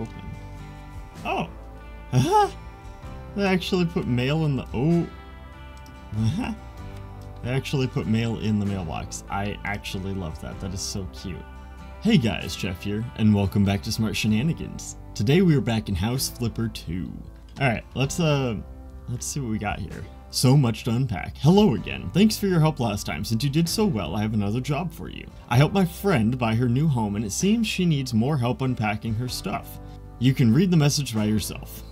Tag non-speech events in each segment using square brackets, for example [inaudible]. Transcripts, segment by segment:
Open. Oh! Haha! they actually put mail in the. Oh! Haha. they actually put mail in the mailbox. I actually love that. That is so cute. Hey guys, Jeff here, and welcome back to Smart Shenanigans. Today we are back in House Flipper 2. Alright, let's uh let's see what we got here. So much to unpack. Hello again. Thanks for your help last time. Since you did so well, I have another job for you. I helped my friend buy her new home and it seems she needs more help unpacking her stuff. You can read the message by yourself.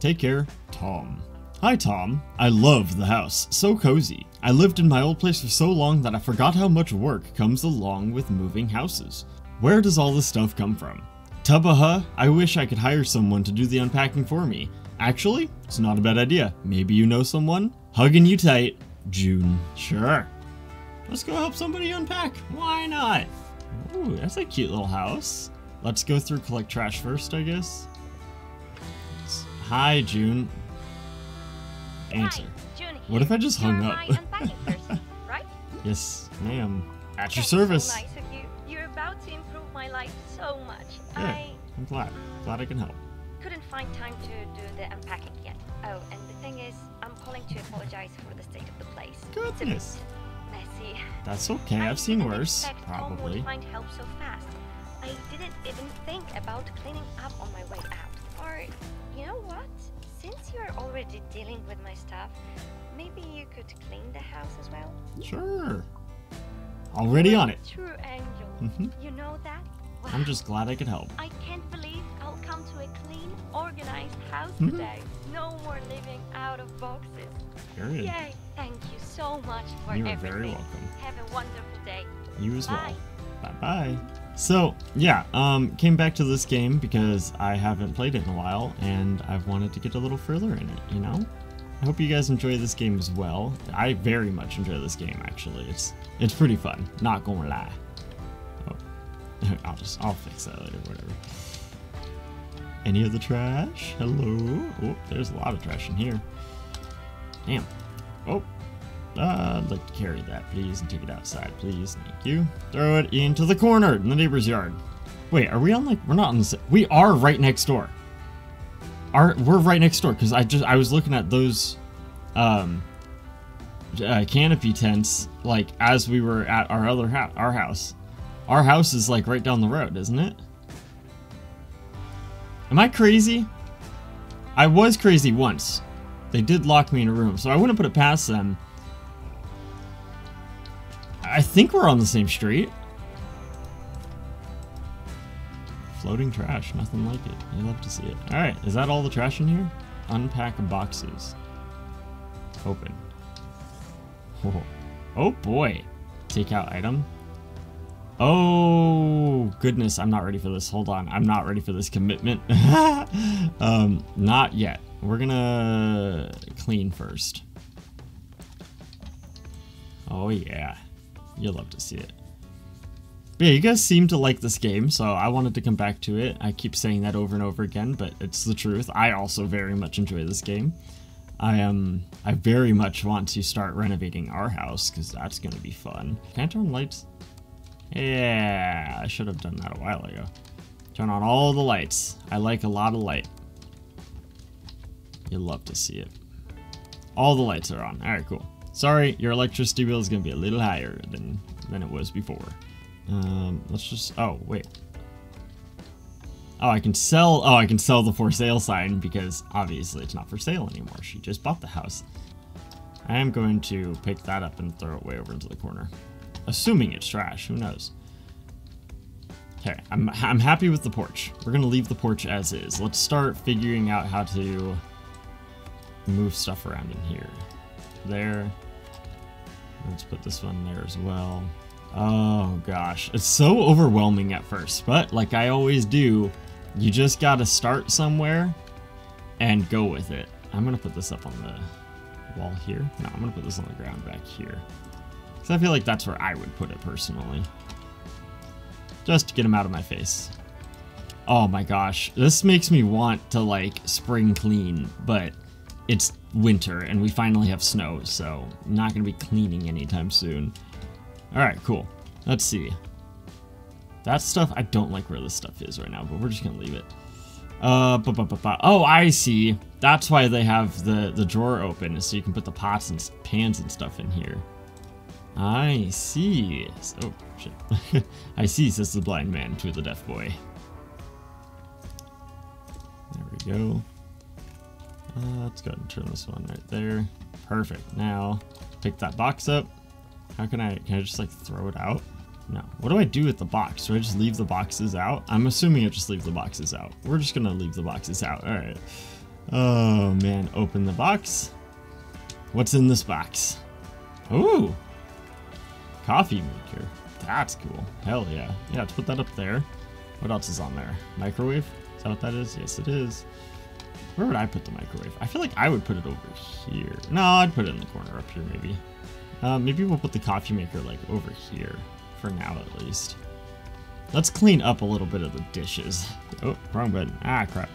Take care, Tom. Hi Tom. I love the house. So cozy. I lived in my old place for so long that I forgot how much work comes along with moving houses. Where does all this stuff come from? Tubaha, I wish I could hire someone to do the unpacking for me. Actually, it's not a bad idea. Maybe you know someone? Hugging you tight, June. Sure. Let's go help somebody unpack. Why not? Ooh, that's a cute little house. Let's go through collect trash first, I guess. Hi, June. Answer. Hi, June What if I just hung up? person, [laughs] right? Yes, ma'am. At your service. So nice you. You're about to improve my life so much. Yeah, I I'm glad. Glad I can help. couldn't find time to do the unpacking yet. Oh, and the thing is, I'm calling to apologize for the state of the place. Goodness. It's a bit messy. That's okay. I I've seen worse, probably. find help so fast. I didn't even think about cleaning up on my way out. Or, you know what? Since you're already dealing with my stuff, maybe you could clean the house as well? Sure. Already on it. True angel. Mhm. You know that? Wow. I'm just glad I could help. I can't believe I'll come to a clean, organized house Mhm. today. No more living out of boxes. Period. Yay! Thank you so much for You are very welcome. Have a wonderful day. You as well. Bye. Bye bye. So, yeah, um, came back to this game because I haven't played it in a while and I've wanted to get a little further in it, you know? I hope you guys enjoy this game as well. I very much enjoy this game actually. It's it's pretty fun, not gonna lie. Oh. [laughs] I'll just I'll fix that later, whatever. Any of the trash? Hello? Oh, there's a lot of trash in here. Damn. Oh, uh, I'd like to carry that, please, and take it outside, please. Thank you. Throw it into the corner in the neighbor's yard. Wait, are we on like we're not on the we are right next door. Are we're right next door because I just I was looking at those um uh, canopy tents like as we were at our other house our house. Our house is like right down the road, isn't it? Am I crazy? I was crazy once. They did lock me in a room, so I wouldn't put it past them. I think we're on the same street. Floating trash, nothing like it. You love to see it. Alright, is that all the trash in here? Unpack boxes. Open. Oh, [laughs] oh boy. Take out item. Oh goodness, I'm not ready for this. Hold on, I'm not ready for this commitment. [laughs] um, not yet. We're gonna clean first. Oh yeah, you'll love to see it. But yeah, you guys seem to like this game, so I wanted to come back to it. I keep saying that over and over again, but it's the truth. I also very much enjoy this game. I am. I very much want to start renovating our house because that's gonna be fun. Can I turn lights? Yeah, I should have done that a while ago. Turn on all the lights. I like a lot of light. You'll love to see it. All the lights are on. All right, cool. Sorry, your electricity bill is gonna be a little higher than than it was before. Um, let's just. Oh wait. Oh, I can sell. Oh, I can sell the for sale sign because obviously it's not for sale anymore. She just bought the house. I am going to pick that up and throw it way over into the corner. Assuming it's trash, who knows? Okay, I'm, I'm happy with the porch. We're gonna leave the porch as is. Let's start figuring out how to move stuff around in here. There. Let's put this one there as well. Oh gosh, it's so overwhelming at first, but like I always do, you just gotta start somewhere and go with it. I'm gonna put this up on the wall here. No, I'm gonna put this on the ground back here. Because I feel like that's where I would put it personally. Just to get them out of my face. Oh my gosh, this makes me want to like spring clean, but it's winter and we finally have snow, so not gonna be cleaning anytime soon. Alright, cool. Let's see. That stuff, I don't like where this stuff is right now, but we're just gonna leave it. Uh, bu- bu- bu- oh, I see. That's why they have the, the drawer open, so you can put the pots and pans and stuff in here. I see. Oh, shit. [laughs] I see, says the blind man to the deaf boy. There we go. Uh, let's go ahead and turn this one right there. Perfect. Now, pick that box up. How can I, can I just like throw it out? No. What do I do with the box? Do I just leave the boxes out? I'm assuming I just leave the boxes out. We're just gonna leave the boxes out. All right. Oh man, open the box. What's in this box? Ooh, coffee maker. That's cool. Hell yeah. Yeah, let's put that up there. What else is on there? Microwave? Is that what that is? Yes, it is. Where would I put the microwave? I feel like I would put it over here. No, I'd put it in the corner up here maybe. Uh, maybe we'll put the coffee maker like over here for now at least. Let's clean up a little bit of the dishes. Oh, wrong button. Ah, crap.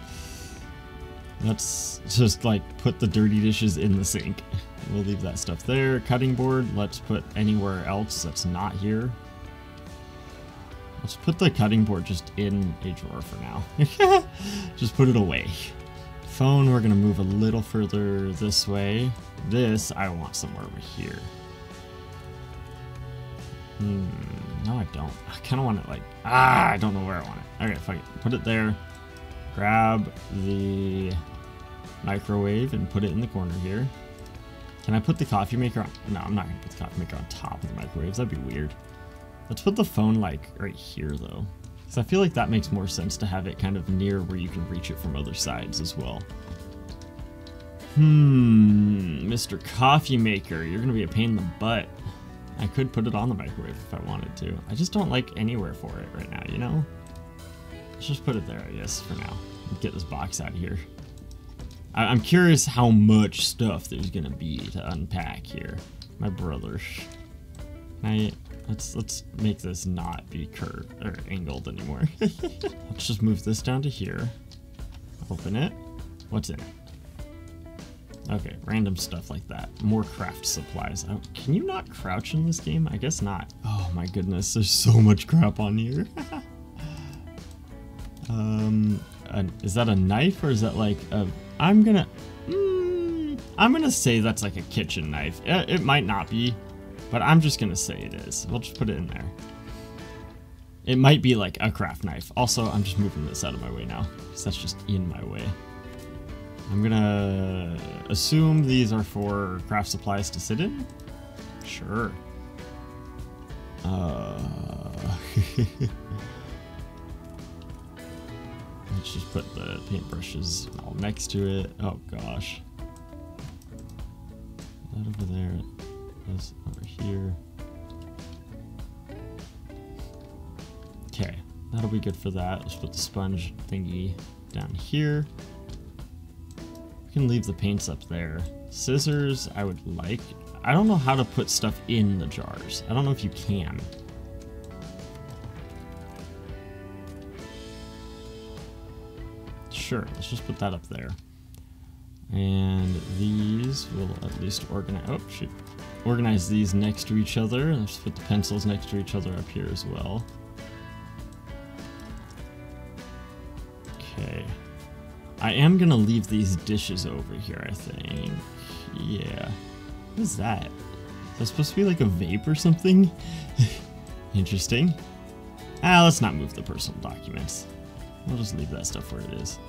Let's just like put the dirty dishes in the sink. We'll leave that stuff there. Cutting board, let's put anywhere else that's not here. Let's put the cutting board just in a drawer for now. [laughs] just put it away. Phone, we're gonna move a little further this way. This, I want somewhere over here. Hmm, no I don't. I kinda want it like, ah, I don't know where I want it. Okay, fuck it. Put it there. Grab the microwave and put it in the corner here. Can I put the coffee maker on? No, I'm not gonna put the coffee maker on top of the microwaves. That'd be weird. Let's put the phone like right here though. Because I feel like that makes more sense to have it kind of near where you can reach it from other sides as well. Hmm, Mr. Coffee Maker, you're gonna be a pain in the butt. I could put it on the microwave if I wanted to. I just don't like anywhere for it right now, you know? Let's just put it there, I guess, for now. Get this box out of here. I I'm curious how much stuff there's gonna be to unpack here. My brother. I let's let's make this not be curved or angled anymore. [laughs] let's just move this down to here. Open it. What's in it? Okay, random stuff like that. More craft supplies. Oh, can you not crouch in this game? I guess not. Oh my goodness, there's so much crap on here. [laughs] um, is that a knife or is that like a? I'm gonna. Mm, I'm gonna say that's like a kitchen knife. It, it might not be, but I'm just gonna say it is. We'll just put it in there. It might be like a craft knife. Also, I'm just moving this out of my way now because that's just in my way. I'm gonna assume these are for craft supplies to sit in. Sure. Uh, [laughs] let's just put the paintbrushes all next to it. Oh gosh. That over there. This over here. Okay, that'll be good for that. Let's put the sponge thingy down here. We can leave the paints up there. Scissors, I would like. I don't know how to put stuff in the jars. I don't know if you can. Sure, let's just put that up there. And these will at least organize. Oh, shoot. Organize these next to each other. Let's put the pencils next to each other up here as well. Okay. I am gonna leave these dishes over here, I think. Yeah. What is that? Is that supposed to be like a vape or something? [laughs] Interesting. Ah, let's not move the personal documents. We'll just leave that stuff where it is.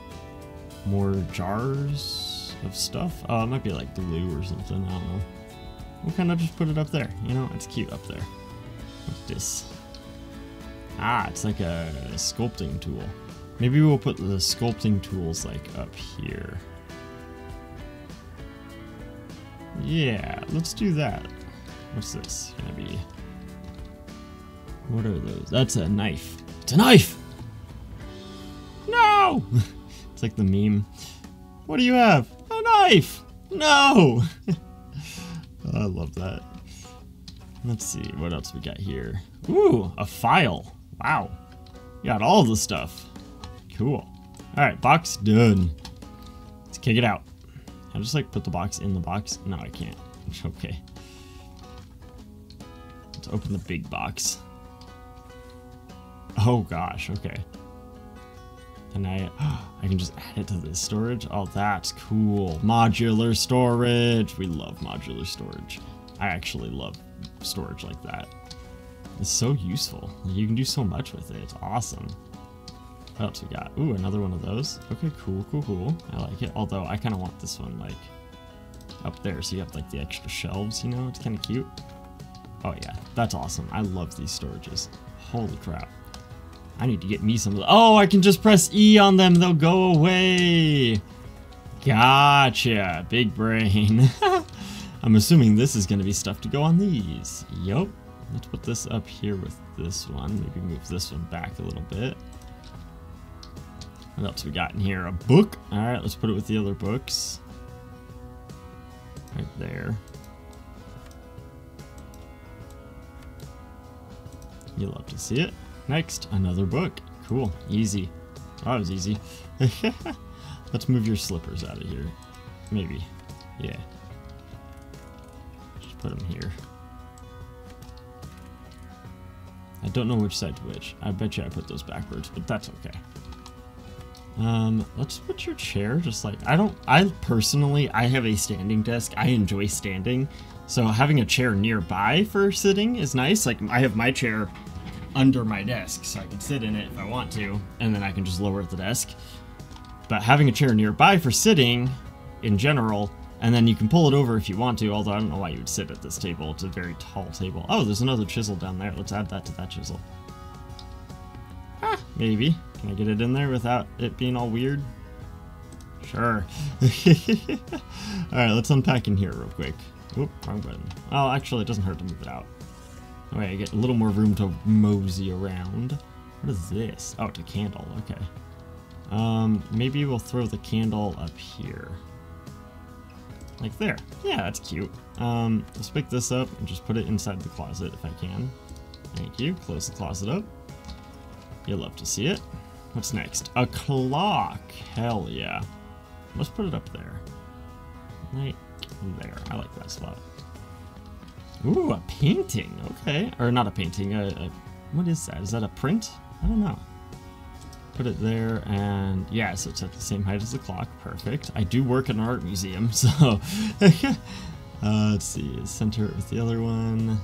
More jars of stuff? Oh, it might be like glue or something. I don't know. We'll kind of just put it up there. You know, it's cute up there. What's this? Ah, it's like a sculpting tool. Maybe we'll put the sculpting tools like up here. Yeah, let's do that. What's this gonna be? What are those? That's a knife. It's a knife! No! [laughs] it's like the meme. What do you have? A knife! No! [laughs] I love that. Let's see, what else we got here? Ooh, a file. Wow. Got all the stuff. Cool. Alright, box done. Let's kick it out. I just like put the box in the box? No, I can't. [laughs] Okay. Let's open the big box. Oh gosh, okay. And I I can just add it to this storage. Oh, that's cool. Modular storage. We love modular storage. I actually love storage like that. It's so useful. You can do so much with it. It's awesome. What else we got? Ooh, another one of those. Okay, cool, cool, cool. I like it. Although I kind of want this one like up there, so you have like the extra shelves. You know, it's kind of cute. Oh yeah, that's awesome. I love these storages. Holy crap. I need to get me some Oh, I can just press E on them. They'll go away. Gotcha. Big brain. [laughs] I'm assuming this is going to be stuff to go on these. Yup. Let's put this up here with this one. Maybe move this one back a little bit. What else we got in here? A book. All right, let's put it with the other books. Right there. You love to see it. Next, another book. Cool. Easy. That was easy. [laughs] Let's move your slippers out of here. Maybe. Yeah. Just put them here. I don't know which side to which. I bet you I put those backwards, but that's okay. Um, let's put your chair just like I don't I personally I have a standing desk. I enjoy standing. So having a chair nearby for sitting is nice. Like I have my chair under my desk so I can sit in it if I want to, and then I can just lower the desk. But having a chair nearby for sitting in general, and then you can pull it over if you want to, although I don't know why you would sit at this table. It's a very tall table. Oh, there's another chisel down there. Let's add that to that chisel. Ah, maybe. Can I get it in there without it being all weird? Sure. [laughs] Alright, let's unpack in here real quick. Whoop, wrong button. Oh, actually, it doesn't hurt to move it out. Way I get a little more room to mosey around. What is this? Oh, it's a candle. Okay. Um, maybe we'll throw the candle up here. Like there. Yeah, that's cute. Um, let's pick this up and just put it inside the closet if I can. Thank you. Close the closet up. You'll love to see it. What's next? A clock. Hell yeah. Let's put it up there. Right there. I like that spot. Ooh, a painting. Okay. Or not a painting. A, a, what is that? Is that a print? I don't know. Put it there, and yeah, so it's at the same height as the clock. Perfect. I do work in an art museum, [laughs] so [laughs] uh, let's see. Center it with the other one,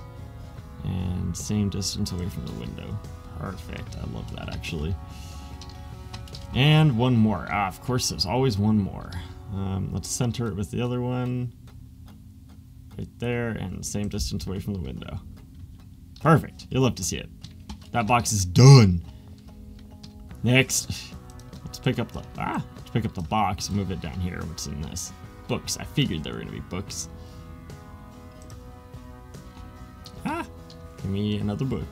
and same distance away from the window. Perfect. I love that actually. And one more. Ah, of course, there's always one more. Um, let's center it with the other one. Right there, and same distance away from the window. Perfect. You'll love to see it. That box is done. Next, let's pick up the ah, let's pick up the box and move it down here. What's in this? Books. I figured there were gonna be books. Ah, give me another book.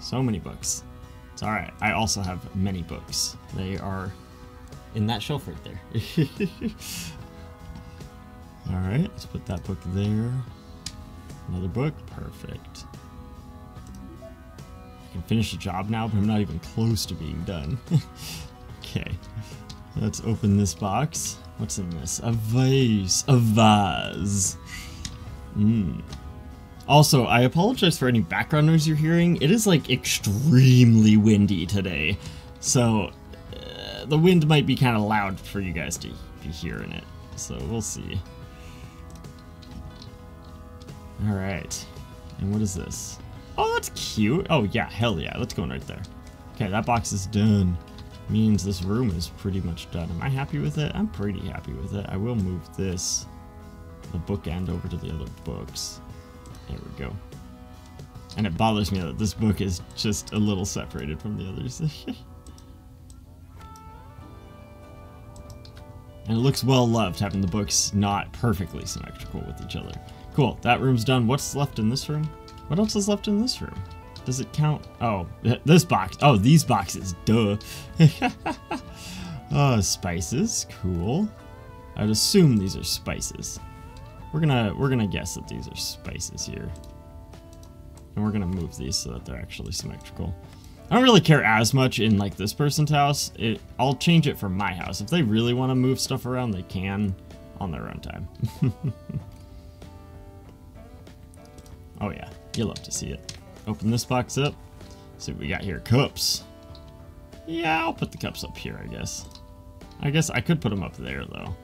So many books. It's all right. I also have many books. They are in that shelf right there. [laughs] all right, let's put that book there. Another book. Perfect. I can finish the job now, but I'm not even close to being done. [laughs] okay. Let's open this box. What's in this? A vase. A vase. Mmm. Also, I apologize for any background noise you're hearing. It is like extremely windy today. So, uh, the wind might be kind of loud for you guys to be hearing it. So, we'll see. Alright. And what is this? Oh, that's cute. Oh, yeah, hell yeah. Let's go in right there. Okay, that box is done. Means this room is pretty much done. Am I happy with it? I'm pretty happy with it. I will move this, the bookend, over to the other books. There we go. And it bothers me that this book is just a little separated from the others. [laughs] and it looks well loved having the books not perfectly symmetrical with each other. Cool, that room's done. What's left in this room? What else is left in this room? Does it count? Oh, this box. Oh, these boxes. Duh. oh, [laughs] spices. Cool. I'd assume these are spices. We're gonna we're gonna guess that these are spices here. And we're gonna move these so that they're actually symmetrical. I don't really care as much in like this person's house. It I'll change it for my house. If they really want to move stuff around, they can on their own time. [laughs] oh yeah, you'll love to see it. Open this box up. See what we got here. Cups. Yeah, I'll put the cups up here, I guess. I guess I could put them up there, though.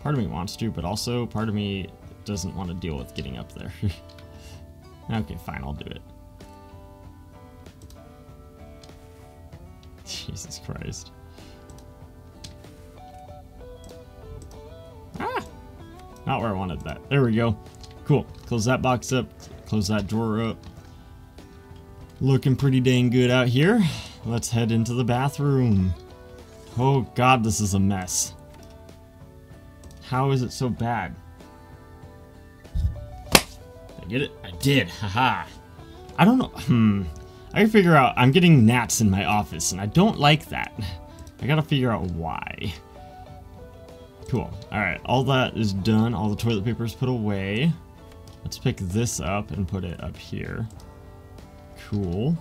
Part of me wants to, but also part of me doesn't want to deal with getting up there. [laughs] okay, fine, I'll do it. [laughs] Jesus Christ. Ah! Not where I wanted that. There we go. Cool. Close that box up. Close that drawer up. Looking pretty dang good out here. Let's head into the bathroom. Oh god, this is a mess. How is it so bad? Did I get it? I did. Haha. I don't know. Hmm. I can figure out I'm getting gnats in my office, and I don't like that. I gotta figure out why. Cool. Alright, all that is done. All the toilet paper is put away. Let's pick this up and put it up here. Cool.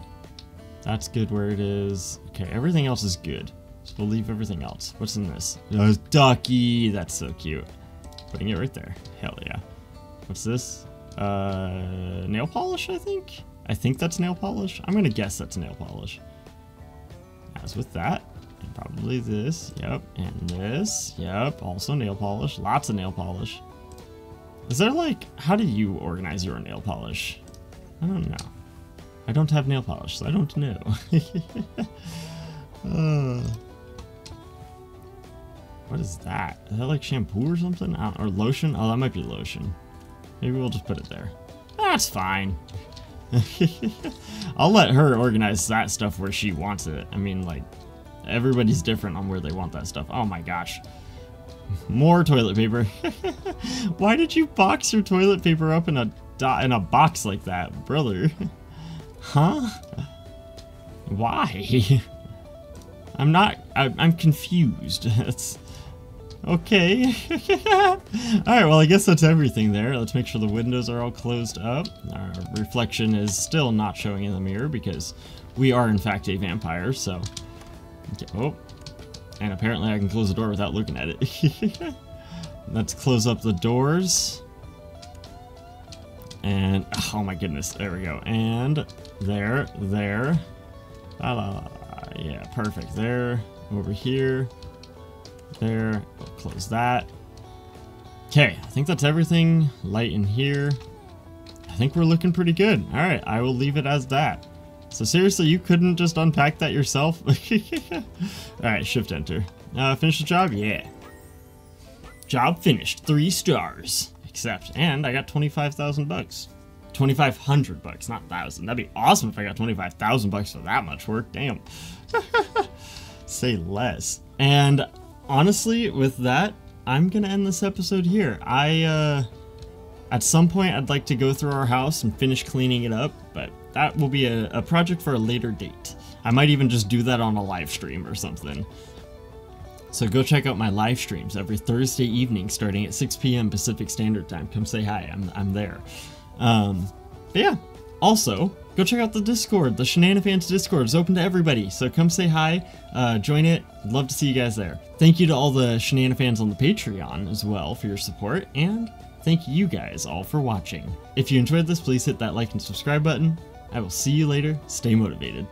That's good where it is. Okay, everything else is good. So we'll leave everything else. What's in this? Oh, ducky! That's so cute. Putting it right there. Hell yeah. What's this? Uh, nail polish, I think? I think that's nail polish. I'm gonna guess that's nail polish. As with that, and probably this, yep, and this, yep, also nail polish, lots of nail polish. Is there like, how do you organize your nail polish? I don't know. I don't have nail polish, so I don't know. [laughs] uh, what is that? Is that like shampoo or something? or lotion? Oh, that might be lotion. Maybe we'll just put it there. That's fine. [laughs] I'll let her organize that stuff where she wants it. I mean, like, everybody's different on where they want that stuff. Oh my gosh. More toilet paper. [laughs] Why did you box your toilet paper up in a in a box like that, brother? [laughs] huh? Why? [laughs] I'm not. I, am confused. That's Okay. Alright, well I guess that's everything there. Let's make sure the windows are all closed up. Our reflection is still not showing in the mirror because we are in fact a vampire, so... Okay. Oh. And apparently I can close the door without looking at it. [laughs] Let's close up the doors. And, oh my goodness, there we go. And there, there. La, la, la. Yeah, perfect. There, over here. There, we'll close that. Okay, I think that's everything. Light in here. I think we're looking pretty good. All right, I will leave it as that. So seriously, you couldn't just unpack that yourself? [laughs] All right, shift enter. Uh, finish the job? Yeah. Job finished. Three stars. Except, And I got 25,000 bucks. 2,500 bucks, not 1,000. That'd be awesome if I got 25,000 bucks for that much work. Damn. [laughs] Say less. And honestly, with that, I'm gonna end this episode here. I, uh, at some point, I'd like to go through our house and finish cleaning it up, that will be a, a project for a later date. I might even just do that on a live stream or something. So go check out my live streams every Thursday evening starting at 6 p.m. Pacific Standard Time. Come say hi, I'm, I'm there. Um, but yeah, also, go check out the Discord. The Shenanifans Discord is open to everybody, so come say hi, uh, join it. Love to see you guys there. Thank you to all the Shenanifans on the Patreon as well for your support, and thank you guys all for watching. If you enjoyed this, please hit that like and subscribe button. I will see you later. Stay motivated.